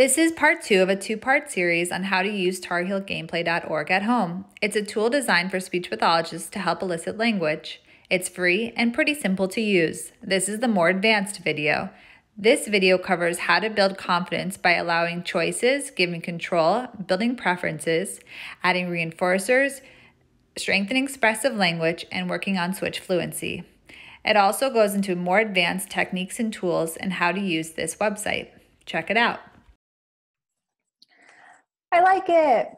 This is part two of a two part series on how to use TarHeelGameplay.org at home. It's a tool designed for speech pathologists to help elicit language. It's free and pretty simple to use. This is the more advanced video. This video covers how to build confidence by allowing choices, giving control, building preferences, adding reinforcers, strengthening expressive language, and working on switch fluency. It also goes into more advanced techniques and tools and how to use this website. Check it out. I like it.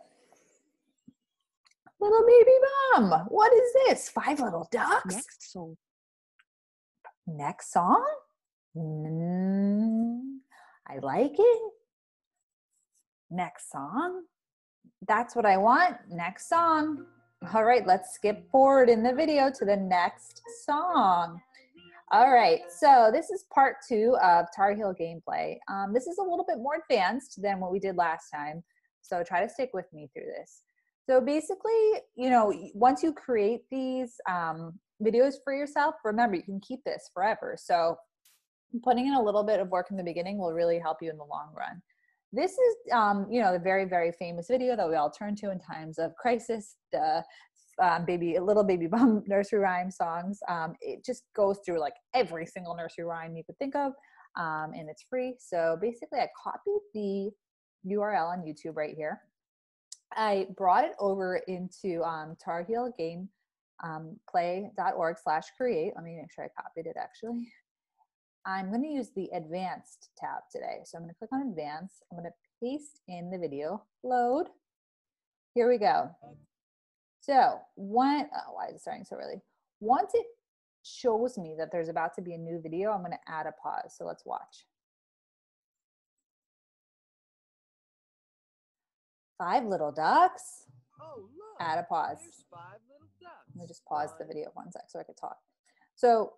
Little Baby Bum, what is this? Five little ducks? Next song. Next song? Mm, I like it. Next song? That's what I want. Next song. All right, let's skip forward in the video to the next song. All right, so this is part two of Tar Heel gameplay. Um, this is a little bit more advanced than what we did last time. So try to stick with me through this. So basically, you know, once you create these um, videos for yourself, remember you can keep this forever. So putting in a little bit of work in the beginning will really help you in the long run. This is, um, you know, the very, very famous video that we all turn to in times of crisis, the um, baby, little baby bum nursery rhyme songs. Um, it just goes through like every single nursery rhyme you could think of, um, and it's free. So basically, I copied the URL on YouTube right here. I brought it over into um, Tar Heel Game um, play.org slash create. Let me make sure I copied it actually. I'm going to use the advanced tab today. So I'm going to click on advanced. I'm going to paste in the video, load. Here we go. So one, oh, why is it starting so early? Once it shows me that there's about to be a new video, I'm going to add a pause. So let's watch. Five little ducks. Oh, look. Add a pause. There's five little ducks. Let me just pause the video one sec so I could talk. So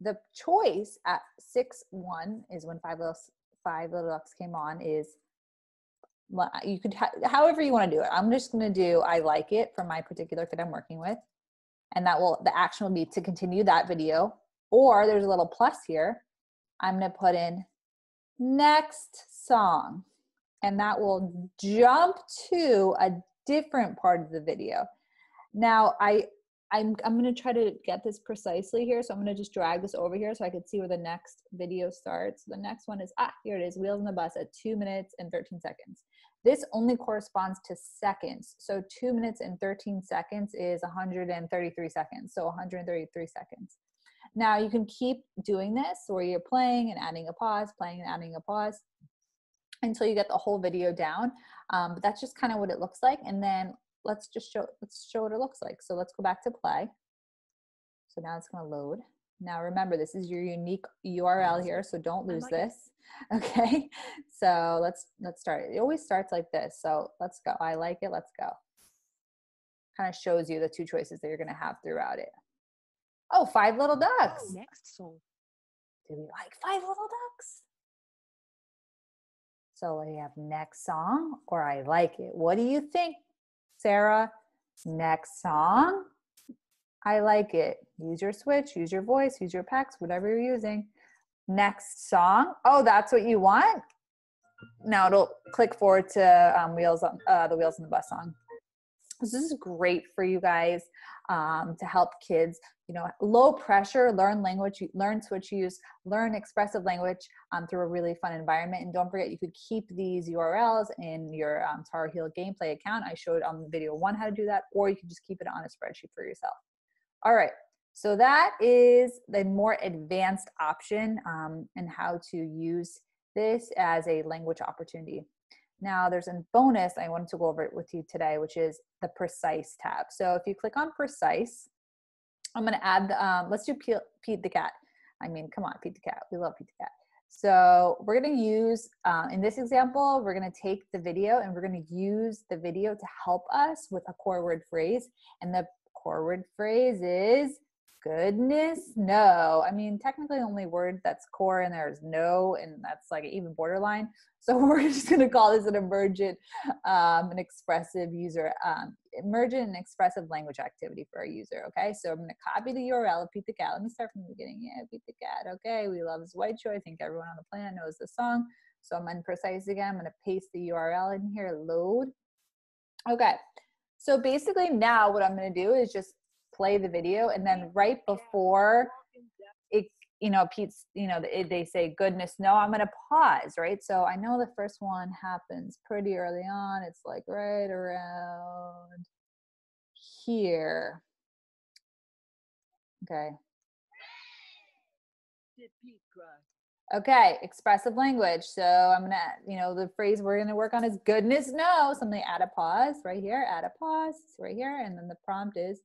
the choice at six one is when five little five little ducks came on is you could ha- however you want to do it. I'm just going to do I like it for my particular kid I'm working with, and that will the action will be to continue that video. Or there's a little plus here. I'm going to put in next song and that will jump to a different part of the video. Now I I'm I'm going to try to get this precisely here. So I'm going to just drag this over here so I can see where the next video starts. The next one is ah here it is Wheels on the Bus at 2 minutes and 13 seconds. This only corresponds to seconds. So 2 minutes and 13 seconds is 133 seconds. So 133 seconds. Now you can keep doing this where you're playing and adding a pause, playing and adding a pause until you get the whole video down. Um, but that's just kind of what it looks like. And then let's just show, let's show what it looks like. So let's go back to play. So now it's gonna load. Now remember, this is your unique URL here, so don't lose like this. It. Okay, so let's let's start. It always starts like this. So let's go. I like it. Let's go. Kind of shows you the two choices that you're gonna have throughout it. Oh, five little ducks. Oh, next song. Do we like five little ducks? So we have next song or I like it. What do you think, Sarah? Next song. I like it. Use your switch, use your voice, use your PECS, whatever you're using. Next song. Oh, that's what you want? Now it'll click forward to um, wheels on uh, the wheels on the bus song. This is great for you guys um, to help kids you know low pressure learn language learn switch use learn expressive language um, through a really fun environment. And don't forget you could keep these urls in your um, tar heel gameplay account. I showed on video one how to do that or you can just keep it on a spreadsheet for yourself. All right so that is the more advanced option um, and how to use this as a language opportunity now there's a bonus I wanted to go over it with you today, which is the precise tab. So if you click on precise, I'm gonna add, the, um, let's do Pete the cat. I mean, come on, Pete the cat. We love Pete the cat. So we're gonna use, uh, in this example, we're gonna take the video and we're gonna use the video to help us with a core word phrase. And the core word phrase is goodness no. I mean technically the only word that's core in there is no and that's like even borderline. So we're just going to call this an emergent um, an expressive user um, emergent and expressive language activity for our user okay? So i'm going to copy the url of pete the cat. Let me start from the beginning. Yeah pete the cat okay? We love his white show i think everyone on the planet knows the song. So I'm unprecise again. I'm going to paste the URL in here, load. Okay. So basically now what I'm going to do is just play the video and then right before it, you know, Pete's, you know, they say, goodness, no, I'm going to pause, right? So I know the first one happens pretty early on. It's like right around here. Okay. Did Pete cry? Okay, expressive language. So I'm gonna, you know, the phrase we're gonna work on is goodness no. Something add a pause right here, add a pause right here, and then the prompt is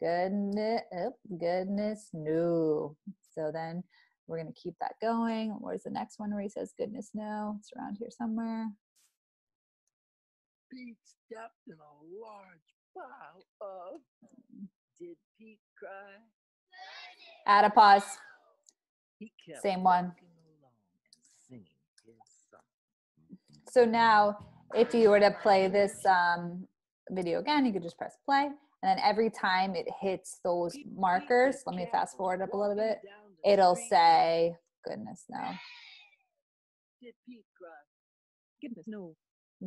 goodness, oh, goodness no. So then we're gonna keep that going. Where's the next one where he says goodness no? It's around here somewhere. Pete stepped in a large pile of. Did Pete cry? Add a pause. Same one. walking along and singing his song. So now, if you were to play this um, video again, you could just press play. And then every time it hits those markers, let me fast forward up a little bit, it'll say, goodness no. Did Pete cry? Goodness no.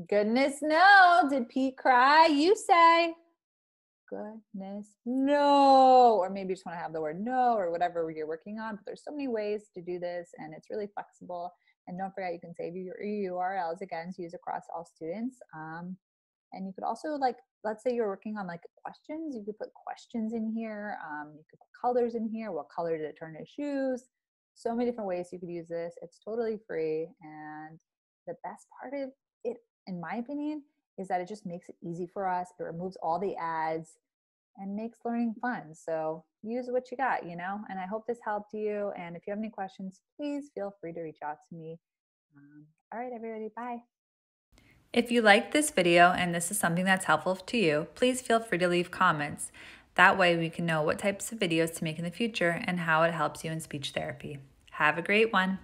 Goodness no. Did Pete cry? You say, goodness no. Or maybe you just want to have the word no or whatever you're working on. But there's so many ways to do this and it's really flexible. And don't forget, you can save your URLs again to use across all students. Um, and you could also like, let's say you're working on like questions, you could put questions in here. Um, you could put colors in here. What color did it turn his shoes? So many different ways you could use this. It's totally free. And the best part of it, in my opinion, is that it just makes it easy for us. It removes all the ads and makes learning fun. So use what you got, you know? And I hope this helped you. And if you have any questions, please feel free to reach out to me. Um, all right, everybody, bye. If you liked this video and this is something that's helpful to you, please feel free to leave comments. That way we can know what types of videos to make in the future and how it helps you in speech therapy. Have a great one.